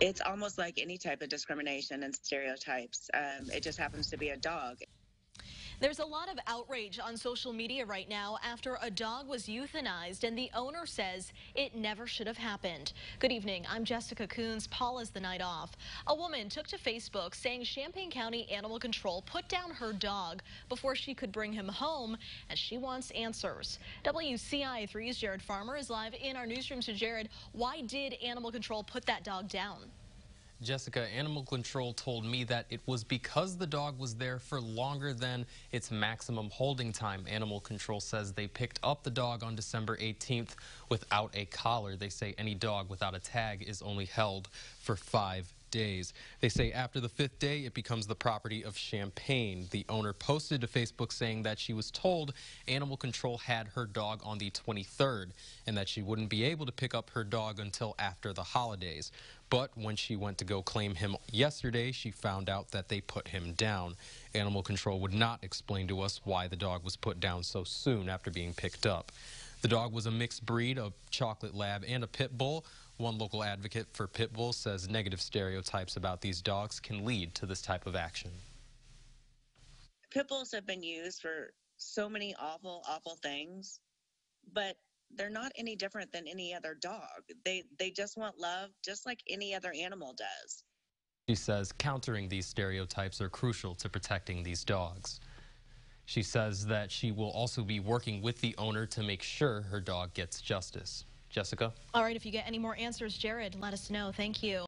It's almost like any type of discrimination and stereotypes. Um, it just happens to be a dog. There's a lot of outrage on social media right now after a dog was euthanized and the owner says it never should have happened. Good evening. I'm Jessica Coons. Paul is the night off. A woman took to Facebook saying Champaign County Animal Control put down her dog before she could bring him home and she wants answers. WCIA 3's Jared Farmer is live in our newsroom. So Jared, why did Animal Control put that dog down? Jessica, Animal Control told me that it was because the dog was there for longer than its maximum holding time. Animal Control says they picked up the dog on December 18th without a collar. They say any dog without a tag is only held for five days. They say after the fifth day, it becomes the property of Champaign. The owner posted to Facebook saying that she was told Animal Control had her dog on the 23rd and that she wouldn't be able to pick up her dog until after the holidays. But when she went to go claim him yesterday, she found out that they put him down. Animal Control would not explain to us why the dog was put down so soon after being picked up. The dog was a mixed breed of chocolate lab and a pit bull. One local advocate for pit bulls says negative stereotypes about these dogs can lead to this type of action. Pit bulls have been used for so many awful, awful things, but they're not any different than any other dog. They they just want love just like any other animal does. She says countering these stereotypes are crucial to protecting these dogs. She says that she will also be working with the owner to make sure her dog gets justice. Jessica? All right, if you get any more answers, Jared, let us know. Thank you.